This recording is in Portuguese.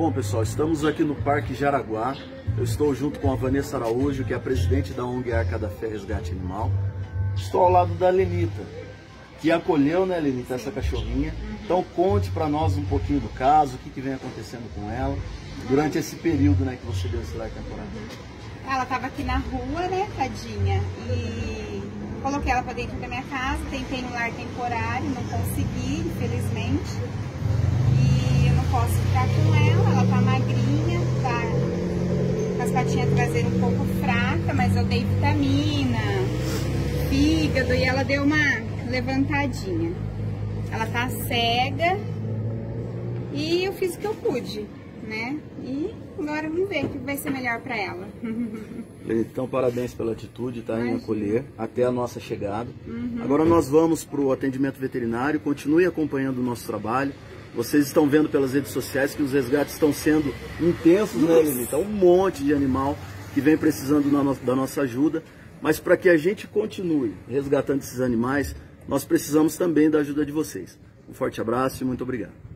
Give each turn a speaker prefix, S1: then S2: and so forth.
S1: Bom, pessoal, estamos aqui no Parque Jaraguá. Eu estou junto com a Vanessa Araújo, que é a presidente da ONG Arca da Fé Resgate Animal. Estou ao lado da Lenita, que acolheu, né, Lenita, essa cachorrinha. Então, conte para nós um pouquinho do caso, o que, que vem acontecendo com ela durante esse período né, que você deu esse lar temporário.
S2: Ela estava aqui na rua, né, tadinha, e coloquei ela para dentro da minha casa, tentei um lar temporário, não consegui, infelizmente posso ficar com ela, ela tá magrinha, tá patinhas traseiras um pouco fraca, mas eu dei vitamina, fígado e ela deu uma levantadinha. Ela tá cega e eu fiz o que eu pude, né? E agora vamos ver o que vai ser melhor para ela.
S1: Então, parabéns pela atitude, tá? Em acolher até a nossa chegada. Uhum. Agora nós vamos para o atendimento veterinário. Continue acompanhando o nosso trabalho. Vocês estão vendo pelas redes sociais que os resgates estão sendo intensos, né, Lili? Então, um monte de animal que vem precisando da nossa ajuda. Mas para que a gente continue resgatando esses animais, nós precisamos também da ajuda de vocês. Um forte abraço e muito obrigado.